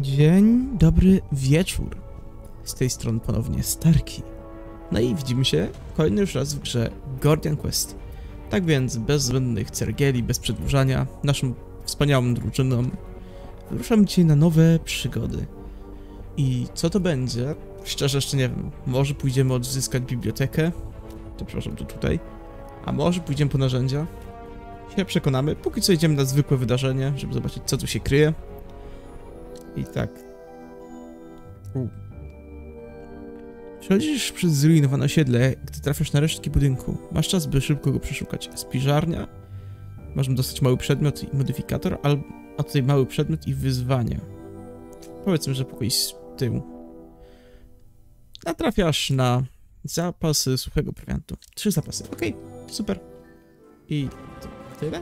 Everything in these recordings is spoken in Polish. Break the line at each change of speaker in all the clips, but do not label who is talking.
Dzień dobry wieczór. Z tej strony ponownie Starki. No i widzimy się kolejny już raz w grze Gordian Quest. Tak więc, bez zbędnych cergieli, bez przedłużania, naszą wspaniałą drużyną wyruszamy dzisiaj na nowe przygody. I co to będzie? Szczerze jeszcze nie wiem. Może pójdziemy odzyskać bibliotekę, to przepraszam, to tutaj, a może pójdziemy po narzędzia. Się przekonamy. Póki co idziemy na zwykłe wydarzenie, żeby zobaczyć co tu się kryje. I tak. U. Przechodzisz przez zrujnowane osiedle, gdy trafiasz na resztki budynku. Masz czas, by szybko go przeszukać. Spiżarnia. Możemy dostać mały przedmiot i modyfikator, albo a tutaj mały przedmiot i wyzwanie. Powiedzmy, że pokój z tyłu. Natrafiasz na zapasy suchego prowiantu. Trzy zapasy. Okej, super. I tyle?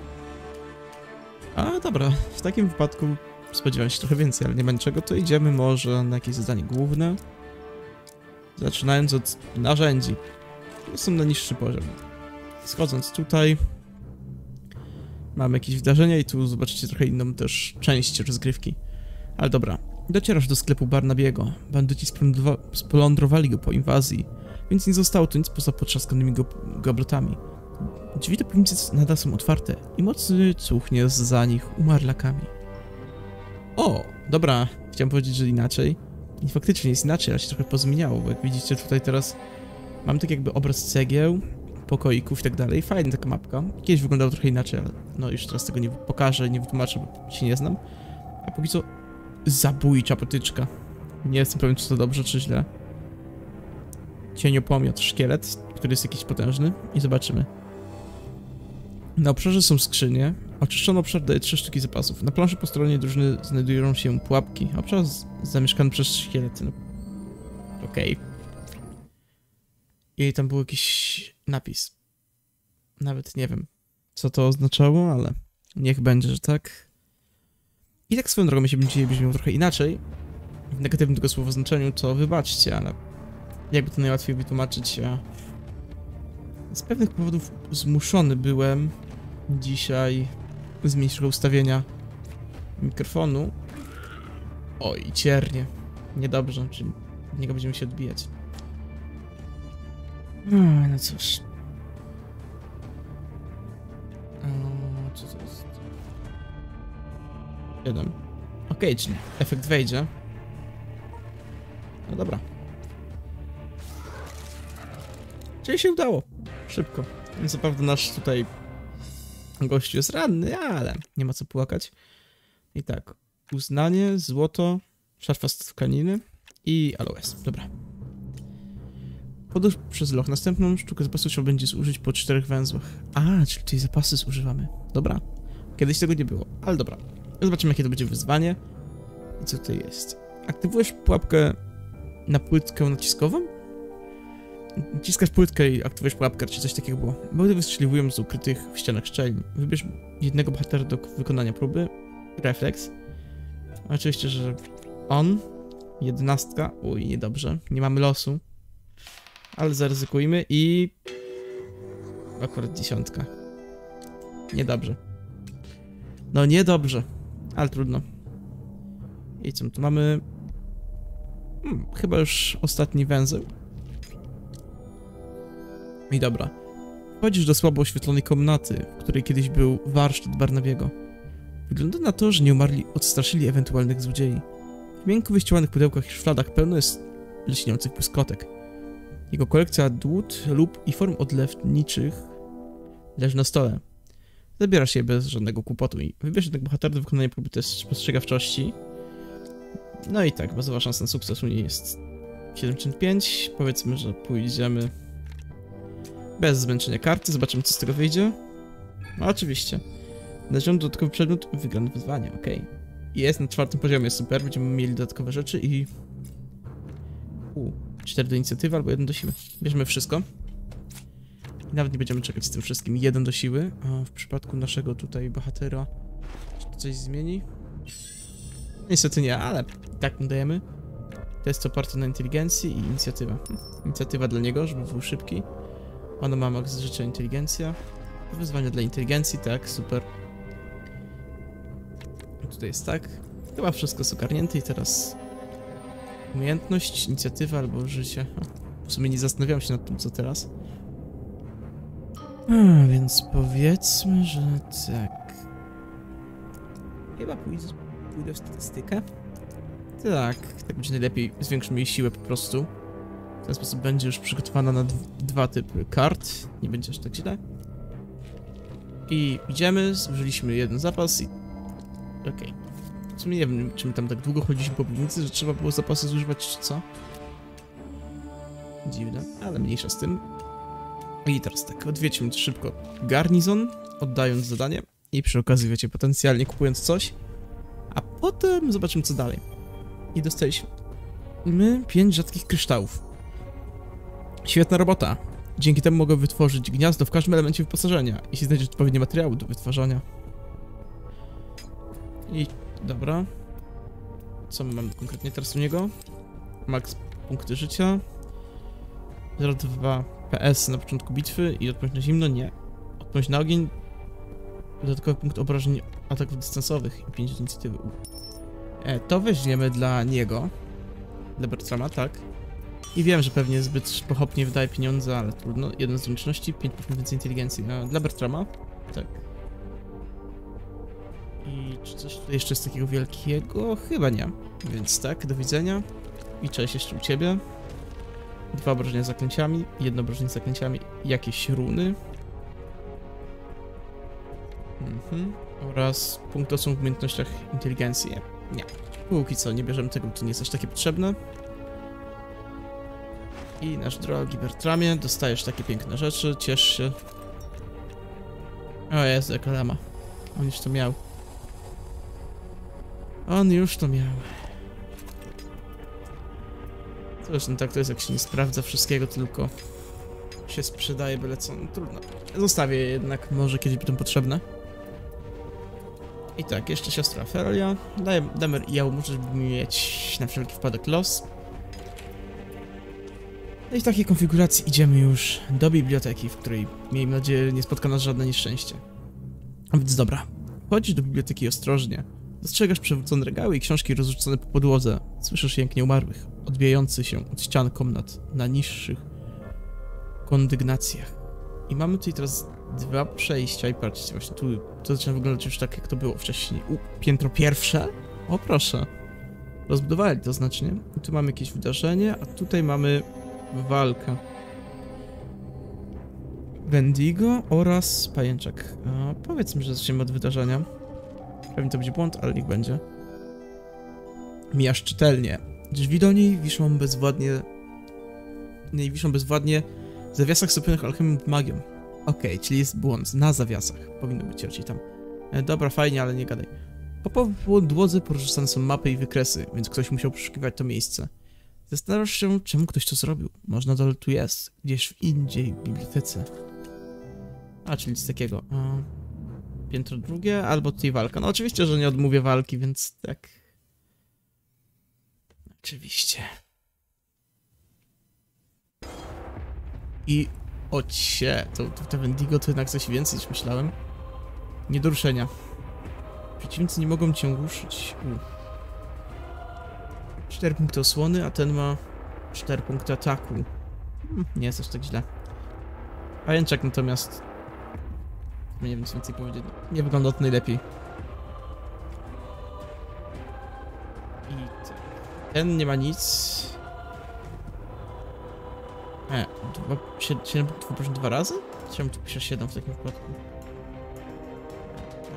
A, dobra. W takim wypadku spodziewałem się trochę więcej, ale nie ma niczego, to idziemy może na jakieś zadanie główne. Zaczynając od narzędzi. Są na niższy poziom. Schodząc tutaj, mamy jakieś wydarzenia i tu zobaczycie trochę inną też część rozgrywki. Ale dobra, docierasz do sklepu Barnabiego. Bandyci splądrowa- splądrowali go po inwazji, więc nie zostało tu nic poza potrzaskanymi go gablotami. Drzwi do piwnicy nadal są otwarte i mocny cuchnie za nich umarlakami. O, dobra, chciałem powiedzieć, że inaczej. I faktycznie jest inaczej, ale się trochę pozmieniało, bo jak widzicie tutaj teraz mam tak jakby obraz cegieł, pokoików i tak dalej. Fajna taka mapka. Kiedyś wyglądało trochę inaczej, ale no już teraz tego nie pokażę, nie wytłumaczę, bo się nie znam. A póki co zabójcza potyczka. Nie jestem pewien, czy to dobrze, czy źle. Cieniopomiot, szkielet, który jest jakiś potężny i zobaczymy. Na obszarze są skrzynie. Oczyszczony obszar daje trzy sztuki zapasów. Na planszy po stronie drużyny znajdują się pułapki. Obszar z- zamieszkany przez szkielety. No. Okej. I tam był jakiś napis. Nawet nie wiem, co to oznaczało, ale niech będzie, że tak. I tak swoją drogą, jeśli dzisiaj brzmiał trochę inaczej, w negatywnym tego słowa znaczeniu, to wybaczcie, ale jakby to najłatwiej wytłumaczyć, ja z pewnych powodów zmuszony byłem dzisiaj zmienić trochę ustawienia mikrofonu. Oj, ciernie. Niedobrze, czyli niego będziemy się odbijać. No, no cóż. O, co to jest? 7. Okej, czyli efekt wejdzie. No dobra. Czyli się udało. Szybko. Co prawda nasz tutaj gościu jest ranny, ale nie ma co płakać. I tak, uznanie, złoto, szarfa z tkaniny i aloes. Dobra. Podróż przez loch. Następną sztukę zapasu trzeba będzie zużyć po czterech węzłach. A, czyli tutaj zapasy zużywamy. Dobra. Kiedyś tego nie było, ale dobra. Zobaczymy, jakie to będzie wyzwanie. I co tutaj jest. Aktywujesz pułapkę na płytkę naciskową? Naciskasz płytkę i aktywujesz pułapkę, czy coś takiego było. Body wystrzeliwują z ukrytych w ścianach szczelin. Wybierz jednego bohatera do wykonania próby. Refleks. Oczywiście, że on. Jedenastka. Uj, niedobrze. Nie mamy losu. Ale zaryzykujmy i... Akurat dziesiątka. Niedobrze. No niedobrze. Ale trudno. I co, tu mamy... Hmm, chyba już ostatni węzeł. I dobra. Wchodzisz do słabo oświetlonej komnaty, w której kiedyś był warsztat Barnabiego. Wygląda na to, że nieumarli odstraszyli ewentualnych złodziei. W miękko wyścielanych pudełkach i szufladach pełno jest lśniących błyskotek. Jego kolekcja dłut lub i form odlewniczych leży na stole. Zabierasz je bez żadnego kłopotu i wybierz jednak bohatera do wykonania próby test spostrzegawczości. No i tak, bazowa szansa na sukces u niej jest 75. Powiedzmy, że pójdziemy bez zmęczenia karty, zobaczymy co z tego wyjdzie. No oczywiście. Znaleziono dodatkowy przedmiot, wygrane wyzwanie, okej. Jest na czwartym poziomie, super, będziemy mieli dodatkowe rzeczy i... U, 4 do inicjatywy albo 1 do siły. Bierzemy wszystko. I nawet nie będziemy czekać z tym wszystkim. Jeden do siły. A w przypadku naszego tutaj bohatera... Czy to coś zmieni? Niestety nie, ale tak mu dajemy. Test oparty na inteligencji i inicjatywa. Inicjatywa dla niego, żeby był szybki. Ona ma max życia inteligencja. Wyzwanie dla inteligencji, tak, super. Tutaj jest tak. Chyba wszystko jest ogarnięte i teraz umiejętność, inicjatywa albo życie. W sumie nie zastanawiam się nad tym, co teraz. A, więc powiedzmy, że tak. Chyba pójdę, pójdę w statystykę. Tak, tak będzie najlepiej. Zwiększymy jej siłę po prostu. Ten sposób będzie już przygotowana na dwa typy kart. Nie będzie aż tak źle. I idziemy, zużyliśmy jeden zapas i... Okej. Okay. W sumie nie wiem, czy my tam tak długo chodziliśmy po piwnicy, że trzeba było zapasy zużywać, czy co? Dziwne, ale mniejsza z tym. I teraz tak, odwiedźmy szybko garnizon, oddając zadanie i przy okazji, wiecie, potencjalnie kupując coś, a potem zobaczymy co dalej. I dostaliśmy my pięć rzadkich kryształów. Świetna robota. Dzięki temu mogę wytworzyć gniazdo w każdym elemencie wyposażenia, jeśli znajdziesz odpowiednie materiały do wytwarzania. I dobra. Co my mamy konkretnie teraz u niego? Max punkty życia. 0,2 PS na początku bitwy i odporność na zimno? Nie. Odporność na ogień. Dodatkowy punkt obrażeń ataków dystansowych i 5 inicjatywy. E, to weźmiemy dla niego. Dla Bertrama, tak. I wiem, że pewnie zbyt pochopnie wydaje pieniądze, ale trudno. Jeden z zręczności, 5% więcej inteligencji. E, dla Bertrama, tak. I czy coś tutaj jeszcze jest takiego wielkiego? Chyba nie. Więc tak, do widzenia. I cześć jeszcze u ciebie. Dwa obrażenia zaklęciami, jedno obrażenie zaklęciami, jakieś runy. Mhm. Oraz punkt osób w umiejętnościach inteligencji. Nie. Póki co, nie bierzemy tego, to nie jest aż takie potrzebne. I nasz drogi Bertramie, dostajesz takie piękne rzeczy, ciesz się. O Jezu, jaka lama. On już to miał. On już to miał. Zresztą tak to jest, jak się nie sprawdza wszystkiego, tylko się sprzedaje byle co. No, trudno. Zostawię je jednak, może kiedyś będą potrzebne. I tak, jeszcze siostra Ferolia. Daję Damer i Jałmuż, żeby mieć na wszelki wypadek los. No i w takiej konfiguracji idziemy już do biblioteki, w której, miejmy nadzieję, nie spotka nas żadne nieszczęście. A więc dobra, chodź do biblioteki ostrożnie. Dostrzegasz przewrócone regały i książki rozrzucone po podłodze. Słyszysz jęk nieumarłych, odbijający się od ścian komnat na niższych kondygnacjach. I mamy tutaj teraz dwa przejścia i patrzcie, właśnie tu to zaczyna wyglądać już tak, jak to było wcześniej. U, piętro pierwsze? O proszę. Rozbudowali to znacznie. I tu mamy jakieś wydarzenie, a tutaj mamy walkę. Wendigo oraz pajęczak. A, powiedzmy, że zaczniemy od wydarzenia. Pewnie to będzie błąd, ale niech będzie. Mijasz czytelnie. Drzwi do niej wiszą bezwładnie... Nie, wiszą bezwładnie w zawiasach skupionych alchemią magią. Okej, okay, czyli jest błąd. Na zawiasach. Powinno być raczej tam. E, dobra, fajnie, ale nie gadaj. Po podłodze porzucane są mapy i wykresy, więc ktoś musiał przeszukiwać to miejsce. Zastanawiasz się, czemu ktoś to zrobił. Może nadal tu jest, gdzieś w indziej, w bibliotece. A, czyli nic takiego. A, piętro drugie, albo tutaj walka. No oczywiście, że nie odmówię walki, więc tak. Oczywiście. I ocie, to, to, to Wendigo to jednak coś więcej niż myślałem. Nie do ruszenia. Przeciwnicy nie mogą cię ruszyć. U. 4 punkty osłony, a ten ma 4 punkty ataku. Hmm, nie jest aż tak źle. Pajęczak natomiast... Nie wiem co więcej powiedzieć. Nie wygląda to najlepiej. I tak. Ten nie ma nic. E, 7 punktów proszę dwa razy? Czemu tu pisze 7 w takim wypadku?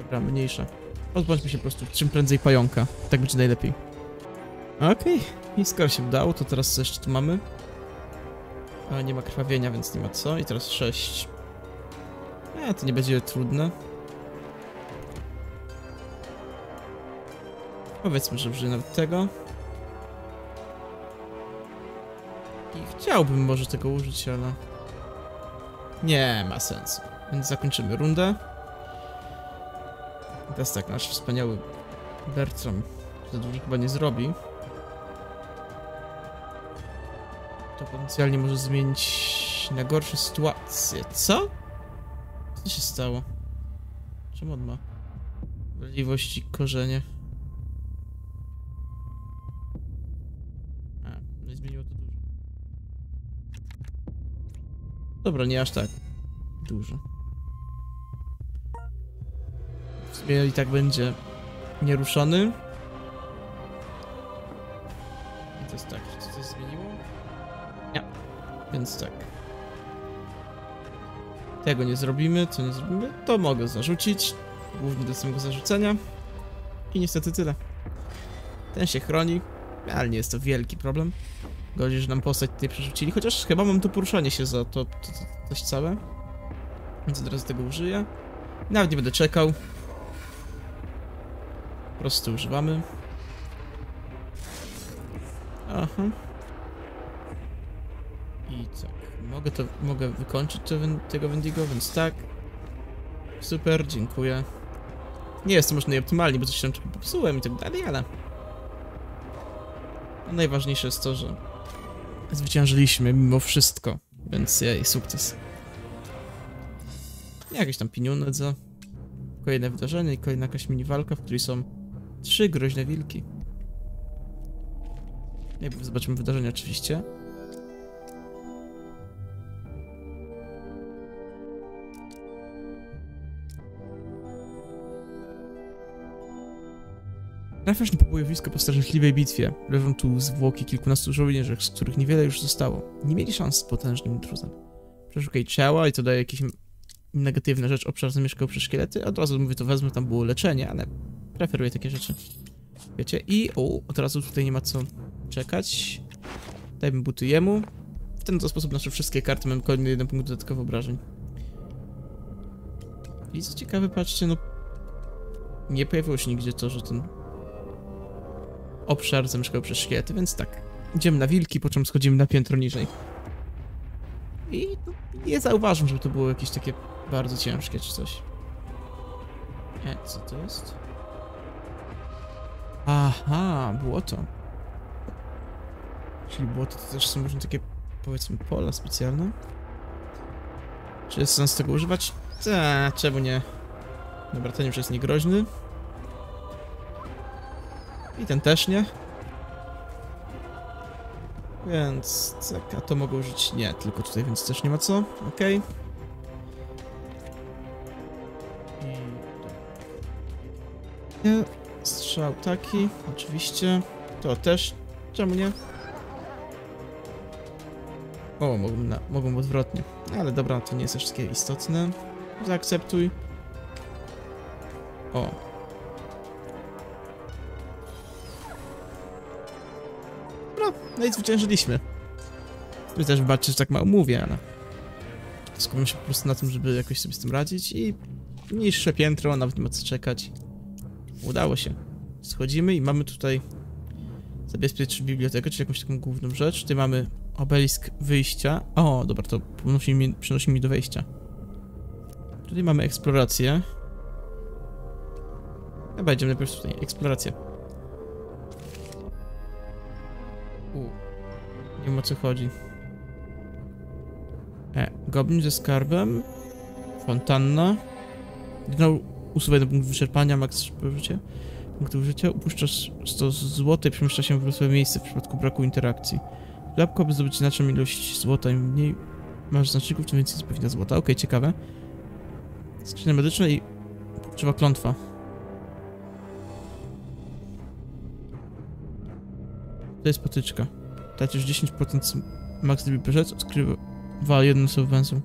Dobra, mniejsza. Pozbądźmy się po prostu czym prędzej pająka. Tak będzie najlepiej. Okej, okay. i skoro się udało, to teraz co jeszcze tu mamy? A, nie ma krwawienia, więc nie ma co. I teraz 6. E, to nie będzie trudne. Powiedzmy, że użyję nawet tego. I chciałbym może tego użyć, ale... Nie ma sensu. Więc zakończymy rundę. teraz tak, nasz wspaniały Bertram za dużo chyba nie zrobi. to potencjalnie może zmienić na gorsze sytuacje. Co? Co się stało? Czemu on ma? Wrażliwość korzenie. A, nie zmieniło to dużo. Dobra, nie aż tak. Dużo. W sumie i tak będzie nieruszony. I to jest tak, czy coś zmieniło? Więc tak. Tego nie zrobimy, co nie zrobimy, to mogę zarzucić. Główny do samego zarzucenia. I niestety tyle. Ten się chroni, ale nie jest to wielki problem. Gorzej, że nam postać tutaj przerzucili, chociaż chyba mam to poruszanie się za to, to, to coś całe. Więc od razu tego użyję. Nawet nie będę czekał. Po prostu używamy. Aha. Mogę to, mogę wykończyć to, tego Wendigo, więc tak. Super, dziękuję. Nie jest to może najoptymalniej, bo coś tam popsułem i tak dalej, ale... No najważniejsze jest to, że zwyciężyliśmy mimo wszystko, więc jej, sukces. Jakieś tam pieniądze za kolejne wydarzenie i kolejna jakaś mini walka, w której są trzy groźne wilki. Najpierw zobaczymy wydarzenie oczywiście. Trafiasz na pobojowisko po straszliwej bitwie. Leżą tu zwłoki kilkunastu żołnierzy, z których niewiele już zostało. Nie mieli szans z potężnym intruzem. Przeszukaj ciała i to daje jakieś negatywne rzecz. Obszar zamieszkał przez szkielety. Od razu mówię, to wezmę, tam było leczenie, ale preferuję takie rzeczy. Wiecie? I o, od razu tutaj nie ma co czekać. Dajmy buty jemu. W ten sposób nasze wszystkie karty mamy kolejny jeden punkt dodatkowych obrażeń. I co ciekawe, patrzcie, no... Nie pojawiło się nigdzie to, że ten obszar zamieszkał przez szkielety, więc tak. Idziemy na wilki, po czym schodzimy na piętro niżej. I no, nie zauważam, żeby to było jakieś takie bardzo ciężkie czy coś. E, co to jest? Aha, błoto. Czyli błoto to też są różne takie, powiedzmy, pola specjalne. Czy jest sens tego używać? Ta, czemu nie? Dobra, ten już jest niegroźny. I ten też nie. Więc a to mogę użyć? Nie, tylko tutaj, więc też nie ma co. Okay. Nie, strzał taki, oczywiście. To też, czemu nie? O, mogłem, na, mogłem odwrotnie. Ale dobra, to nie jest wszystkie istotne. Zaakceptuj. O, No i zwyciężyliśmy. Wy też wybaczcie, że tak mało mówię, ale... Skupiam się po prostu na tym, żeby jakoś sobie z tym radzić i... Niższe piętro, nawet nie ma co czekać. Udało się. Schodzimy i mamy tutaj... Zabezpieczyć bibliotekę, czy jakąś taką główną rzecz. Tutaj mamy obelisk wyjścia. O, dobra, to przynosi mi, przynosi mi do wejścia. Tutaj mamy eksplorację. Chyba idziemy najpierw tutaj. Eksplorację. O co chodzi. E, goblin ze skarbem. Fontanna. Znowu usuwaj do punktu wyczerpania, max życie. Punktu użycia. Upuszczasz 100 zł i przemieszcza się w losowe miejsce w przypadku braku interakcji. Klapko, by zdobyć znaczną ilość złota, im mniej masz znaczników, tym więcej zapewnia złota. Okej, okay, ciekawe. Skrzynia medyczna i trzeba klątwa. To jest potyczka. Tracisz 10% max DB rzec, odkrywa jedną węzeł.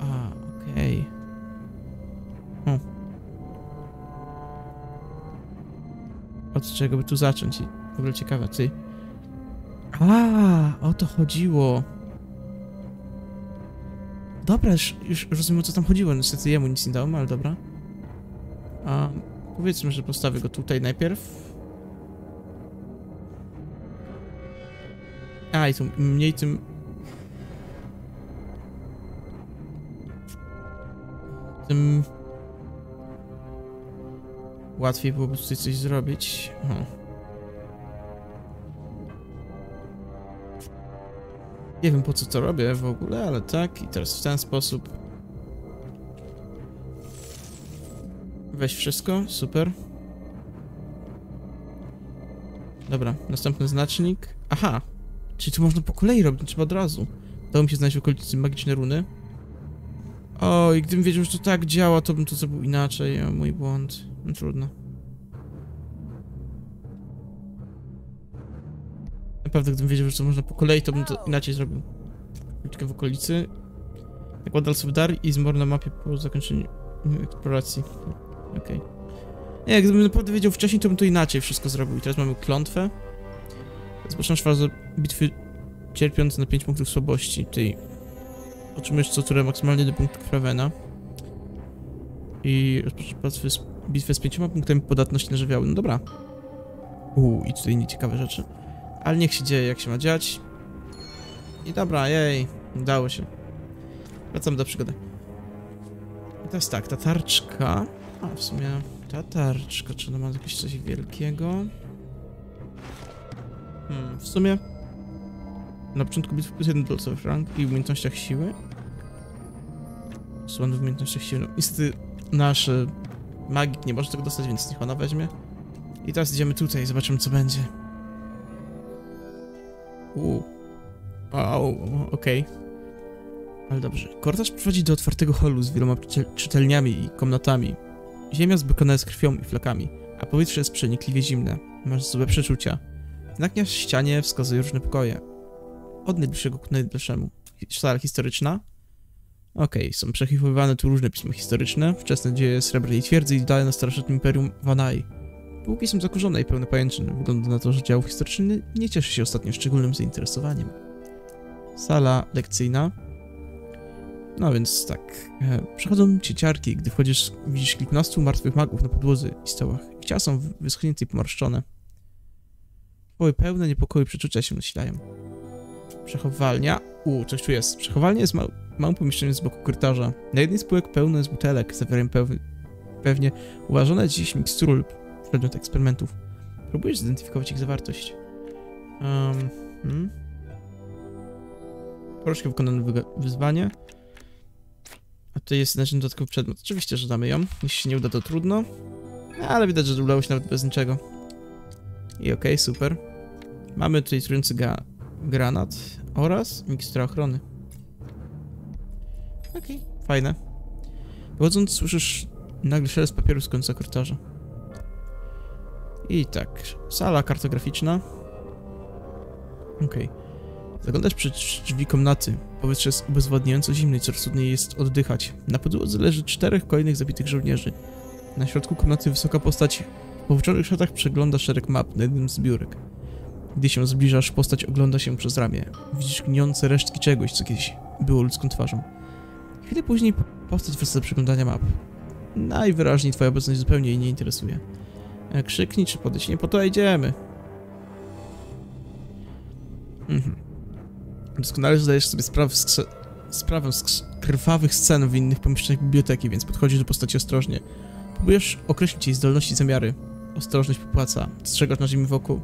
A, okej. Okay. Od czego by tu zacząć? W ogóle ciekawe, ty. A, o to chodziło. Dobra, już, już rozumiem co tam chodziło. Niestety jemu nic nie dałem, ale dobra. A, powiedzmy, że postawię go tutaj najpierw. I to mniej tym... Tym... Łatwiej byłoby tutaj coś zrobić. Nie wiem po co to robię w ogóle, ale tak. I teraz w ten sposób. Weź wszystko, super. Dobra, następny znacznik. Aha, czyli tu można po kolei robić, nie trzeba od razu. Dało mi się znaleźć w okolicy magiczne runy. Oj, gdybym wiedział, że to tak działa, to bym to zrobił inaczej. O, mój błąd. No trudno. Naprawdę, gdybym wiedział, że to można po kolei, to bym to inaczej zrobił. Tylko w okolicy. Nakładal sobie dar i zmor na mapie po zakończeniu eksploracji. Okej. Nie, gdybym naprawdę wiedział wcześniej, to bym to inaczej wszystko zrobił. I teraz mamy klątwę. Rozpoczynasz fazę bitwy cierpiąc na 5 punktów słabości. Ty otrzymujesz co turę maksymalnie do punktów Kravena. I rozpoczynasz bitwę z 5 punktami podatności na żywioły. No dobra. Uuu, i tutaj nieciekawe rzeczy. Ale niech się dzieje, jak się ma dziać. I dobra, jej, udało się. Wracamy do przygody. I teraz tak, ta tarczka... A, w sumie ta tarczka, czy ona ma jakieś coś wielkiego? Hmm, w sumie... Na początku bitwy plus jeden do losowych rank i umiejętnościach siły. Słon w umiejętnościach siły. No, niestety nasz e, magik nie może tego dostać, więc niech ona weźmie. I teraz idziemy tutaj, zobaczymy co będzie. Uuu. Wow, okej. Ale dobrze. Korytarz prowadzi do otwartego holu z wieloma czytel- czytelniami i komnatami. Ziemia zbykana jest krwią i flakami, a powietrze jest przenikliwie zimne. Masz złe przeczucia. Znak na ścianie wskazuje różne pokoje. Od najbliższego ku najdalszemu. Sala historyczna. Okej, są przechowywane tu różne pisma historyczne, wczesne dzieje Srebrnej Twierdzy i dalej na starożytnym Imperium Vanai. Półki są zakurzone i pełne pajęczyn. Wygląda na to, że dział historyczny nie cieszy się ostatnio szczególnym zainteresowaniem. Sala lekcyjna. No więc tak. E, przychodzą cieciarki, gdy wchodzisz, widzisz kilkunastu martwych magów na podłodze i stołach. Ciała są wyschnięte i pomarszczone. Twoje pełne niepokoju przeczucia się nasilają. Przechowalnia. U, coś tu jest. Przechowalnia jest mał, małym pomieszczeniem z boku korytarza. Na jednej z półek pełno jest butelek, zawierają peł, pewnie uważane dziś mikstury lub przedmiot eksperymentów. Próbujesz zidentyfikować ich zawartość. Um, hmm? Proszę wykonane wyzwanie. A tutaj jest znaczny dodatkowy przedmiot. Oczywiście, że damy ją. Jeśli się nie uda, to trudno. Ale widać, że udało się nawet bez niczego. I okej, super. Mamy tutaj trujący ga granat oraz mikstura ochrony. Okej, fajne. Wychodząc, słyszysz nagle szelest papieru z końca korytarza. I tak, sala kartograficzna. Okej. Zaglądasz przed drzwi komnaty. Powietrze jest ubezwładniająco zimne i coraz trudniej jest oddychać. Na podłodze leży czterech kolejnych zabitych żołnierzy. Na środku komnaty wysoka postać w powłoczonych szatach przegląda szereg map na jednym z biurek. Gdy się zbliżasz, postać ogląda się przez ramię. Widzisz gniące resztki czegoś, co kiedyś było ludzką twarzą. Chwilę później postać wraca do przeglądania map. Najwyraźniej twoja obecność zupełnie jej nie interesuje. E, Krzyknij czy podejdź, nie po to idziemy. Mhm. Doskonale zdajesz sobie sprawę z, sprawę z krwawych scen w innych pomieszczeniach biblioteki, więc podchodzisz do postaci ostrożnie. Próbujesz określić jej zdolności i zamiary. Ostrożność popłaca. Strzegasz na ziemi wokół.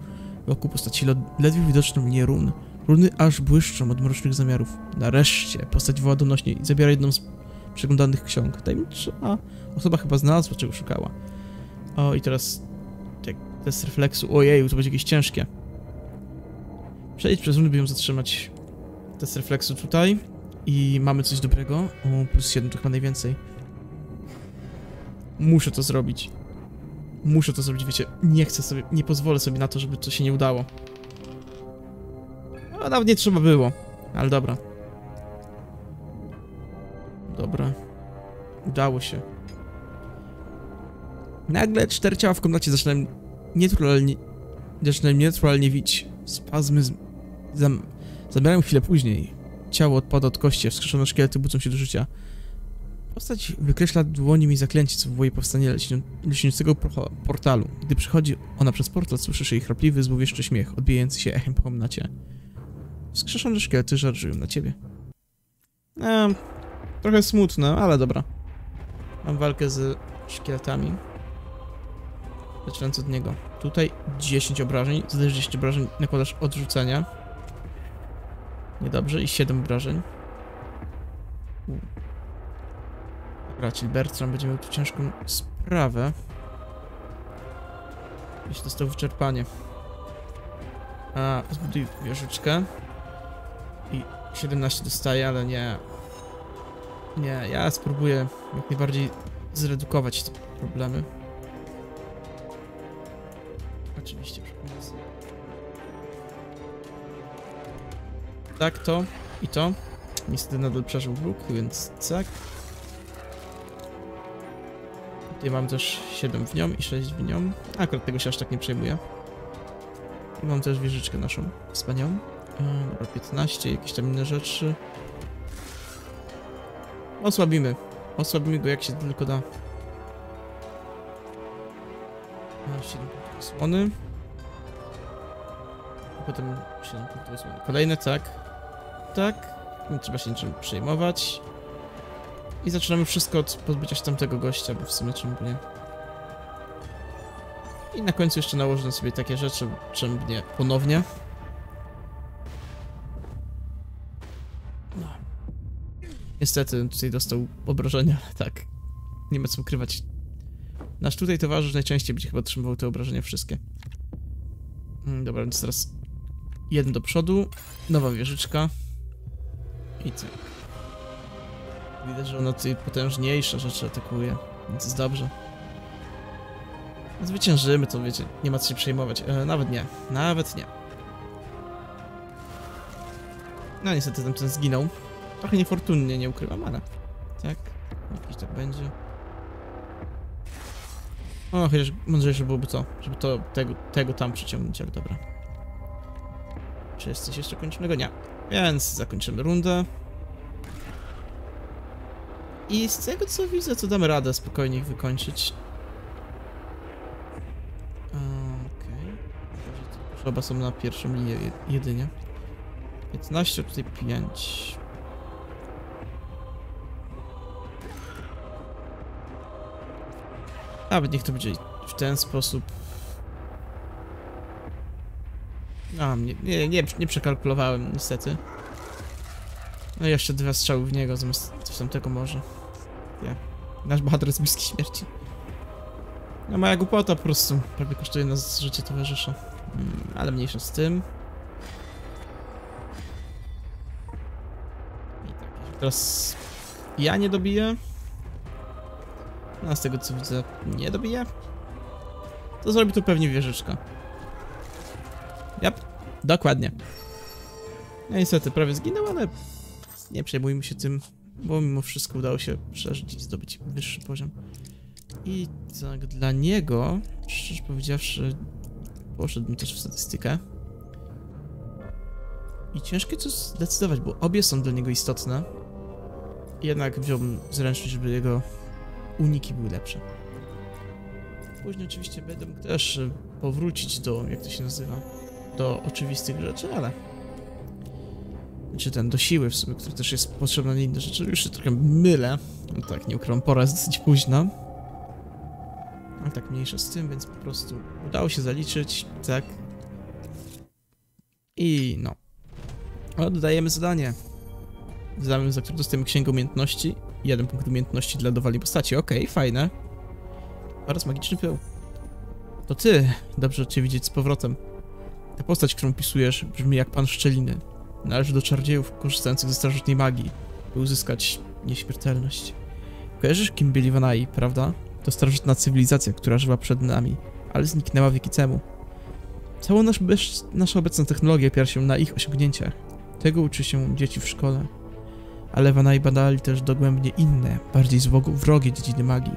Wokół postaci led- ledwie widoczną mnie run. Runy aż błyszczą od mrocznych zamiarów. Nareszcie postać woła donośnie i zabiera jedną z przeglądanych ksiąg. Tajemnicza osoba chyba znalazła, czego szukała. O, i teraz tak, test refleksu. Ojeju, to będzie jakieś ciężkie. Przejdź przez runy, by ją zatrzymać. Test refleksu tutaj. I mamy coś dobrego. O, plus 7 to chyba najwięcej. Muszę to zrobić. Muszę to zrobić, wiecie. Nie chcę sobie, nie pozwolę sobie na to, żeby to się nie udało. A nawet nie trzeba było. Ale dobra. Dobra. Udało się. Nagle cztery ciała w komnacie zaczynają nienaturalnie, zaczynają nienaturalnie wić. Spazmy z, zam, zabierają chwilę później. Ciało odpada od kości, wskrzeszone szkielety budzą się do życia. Postać wykreśla dłoniem i zaklęcie, co wywołuje powstanie lśniącego portalu. Gdy przychodzi ona przez portal, słyszysz jej chrapliwy, złowieszczy śmiech, odbijający się echem po komnacie. Wskrzeszone szkielety żarżują na ciebie. Ehm, trochę smutne, ale dobra. Mam walkę z szkieletami. Zaczynając od niego. Tutaj 10 obrażeń. Zależy 10 obrażeń nakładasz odrzucenia. Niedobrze. I 7 obrażeń. Dobra, czyli Bertram będzie miał tu ciężką sprawę. Jeśli dostał wyczerpanie. A, zbuduj wieżyczkę. I 17 dostaje, ale nie. Nie, ja spróbuję jak najbardziej zredukować te problemy. Oczywiście, pomocy. Tak, to i to. Niestety nadal przeżył wróg, więc tak. Tutaj mam też 7 w nią i 6 w nią. Akurat tego się aż tak nie przejmuję. I mam też wieżyczkę naszą wspaniałą. E, Dobra, 15, jakieś tam inne rzeczy. Osłabimy. Osłabimy go jak się tylko da. E, 7 punktów osłony. A potem 7 punktów osłony. Kolejne, tak. Tak. Nie trzeba się niczym przejmować. I zaczynamy wszystko od pozbycia się tamtego gościa, bo w sumie czemu nie. I na końcu jeszcze nałożę sobie takie rzeczy, czym nie ponownie. No. Niestety tutaj dostał obrażenia, ale tak. Nie ma co ukrywać. Nasz tutaj towarzysz najczęściej będzie chyba otrzymywał te obrażenia wszystkie. Mm, Dobra, więc teraz jeden do przodu, nowa wieżyczka. I cyk. Widać, że ona tutaj potężniejsze rzeczy atakuje, więc jest dobrze. Zwyciężymy to, wiecie, nie ma co się przejmować. E, nawet nie, nawet nie. No niestety tamten zginął. Trochę niefortunnie, nie ukrywam, ale... Tak, jakiś tak będzie. O, chociaż mądrzejsze byłoby to, żeby to, tego, tego tam przyciągnąć, ale dobra. Czy jest coś jeszcze kończonego? Nie. Więc zakończymy rundę. I z tego co widzę, to damy radę spokojnie ich wykończyć. Okej. Okay. Oba są na pierwszą linię je- jedynie. 15, tutaj 5. Nawet niech to będzie w ten sposób. A, nie, nie, nie, nie przekalkulowałem niestety. No jeszcze dwa strzały w niego zamiast w tamtego może. Nie. Nasz bohater jest bliski śmierci. No moja głupota po prostu prawie kosztuje nas życie towarzysza. Mm, ale mniejsza z tym. I tak, teraz ja nie dobiję. No, z tego co widzę, nie dobiję. To zrobi to pewnie wieżyczka. Yep, dokładnie. No niestety, prawie zginął, ale nie przejmujmy się tym, bo mimo wszystko udało się przeżyć i zdobyć wyższy poziom. I tak, dla niego, szczerze powiedziawszy, poszedłbym też w statystykę. I ciężko to zdecydować, bo obie są dla niego istotne. Jednak wziąłbym zręczność, żeby jego uniki były lepsze. Później oczywiście będę mógł też powrócić do, jak to się nazywa, do oczywistych rzeczy, ale... Czy ten, do siły w sumie, która też jest potrzebna na inne rzeczy. Już się trochę mylę. No tak, nie ukrywam, pora jest dosyć późna. Ale tak, mniejsza z tym, więc po prostu udało się zaliczyć, tak. I no. Oddajemy zadanie. Zadanie, za które dostajemy księgę umiejętności. Jeden punkt umiejętności dla dowali postaci. Okej, fajne. Oraz magiczny pył. To ty. Dobrze cię widzieć z powrotem. Ta postać, którą pisujesz, brzmi jak pan Szczeliny. Należy do czarodziejów korzystających ze starożytnej magii, by uzyskać nieśmiertelność. Kojarzysz, kim byli Vanai, prawda? To starożytna cywilizacja, która żyła przed nami, ale zniknęła wieki temu. Cała nasz, nasza obecna technologia opiera się na ich osiągnięciach. Tego uczy się dzieci w szkole. Ale Vanai badali też dogłębnie inne, bardziej zwogu- wrogie dziedziny magii.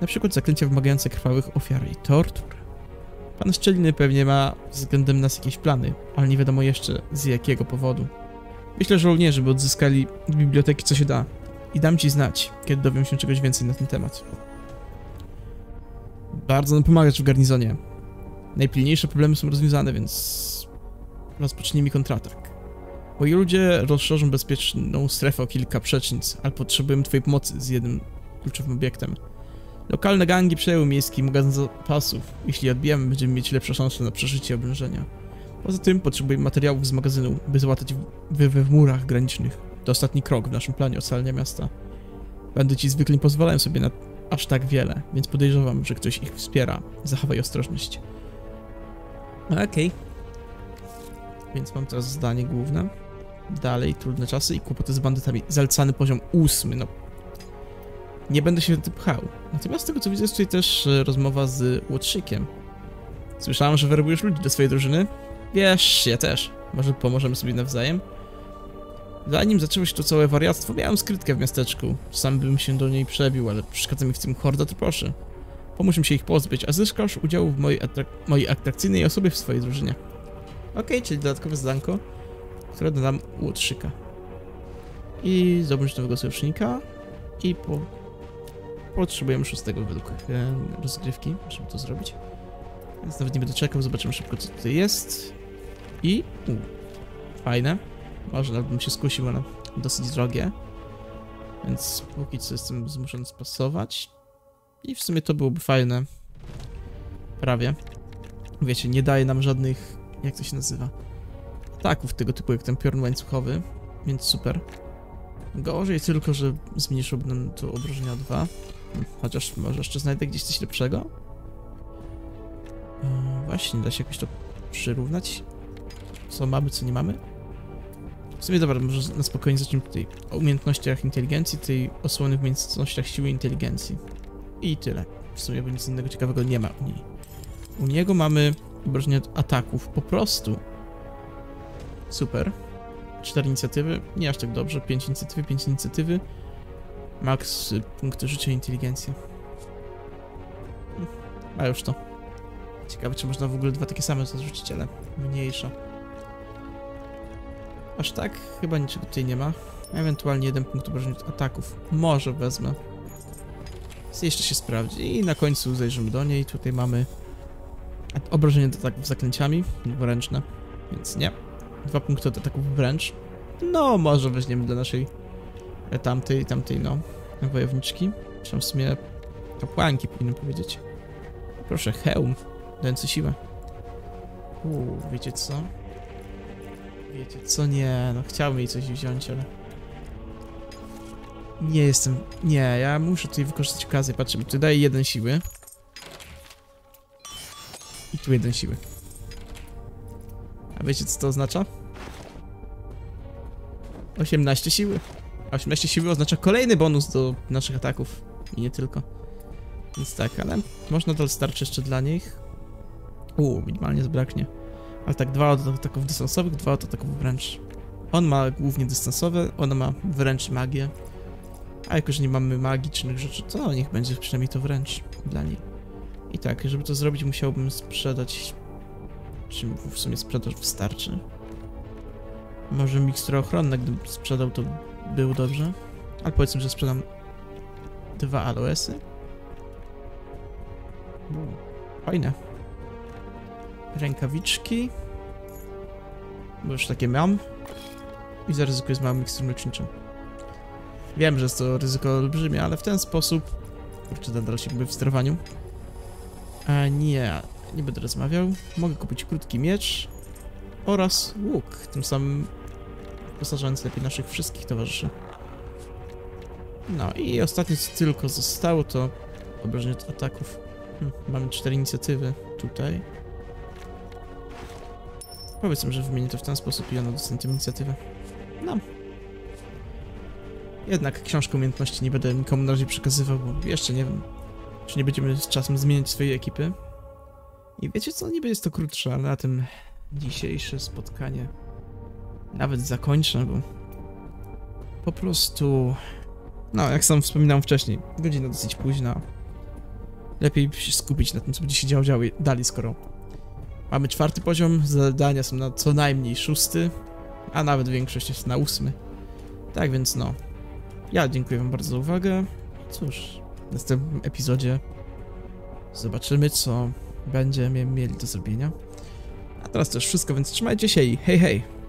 Na przykład zaklęcia wymagające krwawych ofiar i tortur. Pan Szczeliny pewnie ma względem nas jakieś plany, ale nie wiadomo jeszcze z jakiego powodu. Myślę, że żołnierze by odzyskali z biblioteki co się da. I dam ci znać, kiedy dowiem się czegoś więcej na ten temat. Bardzo nam pomagać w garnizonie. Najpilniejsze problemy są rozwiązane, więc rozpocznijmy kontratak. Moi ludzie rozszerzą bezpieczną strefę o kilka przecznic, ale potrzebujemy twojej pomocy z jednym kluczowym obiektem. Lokalne gangi przejęły miejski magazyn zapasów. Jeśli odbijemy, będziemy mieć lepsze szanse na przeżycie oblężenia. Poza tym potrzebujemy materiałów z magazynu, by załatać wyrwę w murach granicznych. To ostatni krok w naszym planie ocalenia miasta. Bandyci zwykle nie pozwalają sobie na aż tak wiele, więc podejrzewam, że ktoś ich wspiera. Zachowaj ostrożność. Okej. Więc mam teraz zdanie główne. Dalej, trudne czasy i kłopoty z bandytami. Zalecany poziom ósmy, no. Nie będę się pchał. Natomiast z tego co widzę, jest tutaj też e, rozmowa z Łotrzykiem. Słyszałem, że werbujesz ludzi do swojej drużyny. Wiesz, ja też. Może pomożemy sobie nawzajem? Zanim zaczęło się to całe wariactwo, miałem skrytkę w miasteczku. Sam bym się do niej przebił, ale przeszkadza mi w tym horda, to proszę. Pomóż mi się ich pozbyć, a zyskasz udział w mojej, atrak mojej atrakcyjnej osobie w swojej drużynie. Okej, czyli dodatkowe zdanko, które dodam Łotrzyka. I zdobądź nowego sojusznika. I po... Potrzebujemy szóstego według e, rozgrywki, żeby to zrobić. Więc nawet nie będę czekał, zobaczymy szybko co tutaj jest. I... U, fajne. Może nawet bym się skusił, ale dosyć drogie. Więc póki co jestem zmuszony spasować. I w sumie to byłoby fajne. Prawie. Wiecie, nie daje nam żadnych... Jak to się nazywa? Ataków tego typu, jak ten piorun łańcuchowy. Więc super. Gorzej tylko, że zmniejszyłby nam to obrażenia 2. Chociaż może jeszcze znajdę gdzieś coś lepszego. Eee, właśnie, da się jakoś to przyrównać. Co mamy, co nie mamy. W sumie dobra, może na spokojnie zacznijmy tutaj o umiejętnościach inteligencji, tej osłony w umiejętnościach siły inteligencji. I tyle. W sumie, bo nic innego ciekawego nie ma u niej. U niego mamy obrażenia ataków, po prostu. Super. 4 inicjatywy, nie aż tak dobrze. 5 inicjatywy, 5 inicjatywy. Max y, punkty życia i inteligencja. Hm, A już to. Ciekawe, czy można w ogóle dwa takie same zarzucić, ale mniejsza. Aż tak? Chyba niczego tutaj nie ma. Ewentualnie jeden punkt obrażeń od ataków. Może wezmę. Jeszcze się sprawdzi. I na końcu zajrzymy do niej. Tutaj mamy obrażenie od ataków zaklęciami, dwuręczne. Więc nie. Dwa punkty od ataków wręcz. No, może weźmiemy dla naszej e, tamtej, tamtej, no, wojowniczki. Czy w sumie kapłanki, powinienem powiedzieć. Proszę, hełm, dający siłę. Uuu, wiecie co? Wiecie co? Nie, no chciałbym jej coś wziąć, ale... Nie jestem... Nie, ja muszę tutaj wykorzystać okazję. Patrzę, tu daje jeden siły. I tu jeden siły. A wiecie co to oznacza? 18 siły. 18 siły oznacza kolejny bonus do naszych ataków. I nie tylko. Więc tak, ale można to starczy jeszcze dla nich. Uuu, minimalnie zbraknie. Ale tak, dwa od ataków dystansowych, dwa od ataków wręcz. On ma głównie dystansowe, ona ma wręcz magię. A jako, że nie mamy magicznych rzeczy, to niech będzie przynajmniej to wręcz dla niej. I tak, żeby to zrobić, musiałbym sprzedać... Czy w sumie sprzedaż wystarczy? Może mikstura ochronna, gdybym sprzedał, to było dobrze. Ale powiedzmy, że sprzedam dwa aloesy. Fajne. Rękawiczki. Bo już takie mam. I zaryzykuję z małym miksturą leczniczą. Wiem, że jest to ryzyko olbrzymie, ale w ten sposób... Kurczę, nadal się w sterowaniu. A nie, nie będę rozmawiał. Mogę kupić krótki miecz oraz łuk, tym samym wyposażając lepiej naszych wszystkich towarzyszy. No i ostatnie co tylko zostało to obrażenie od ataków. Hm, mamy cztery inicjatywy tutaj. Powiedzmy, że wymienię to w ten sposób i ona dostanie tę inicjatywę. No. Jednak książkę umiejętności nie będę nikomu na razie przekazywał, bo jeszcze nie wiem, czy nie będziemy z czasem zmieniać swojej ekipy. I wiecie co, niby jest to krótsze, ale na tym dzisiejsze spotkanie nawet zakończę, bo po prostu, no jak sam wspominałem wcześniej, godzina dosyć późna. Lepiej się skupić na tym, co będzie się działo dalej, skoro mamy czwarty poziom, zadania są na co najmniej szósty, a nawet większość jest na ósmy. Tak więc no, ja dziękuję wam bardzo za uwagę. Cóż, w następnym epizodzie zobaczymy, co będziemy mieli do zrobienia. A teraz już wszystko, więc trzymajcie się i hej hej!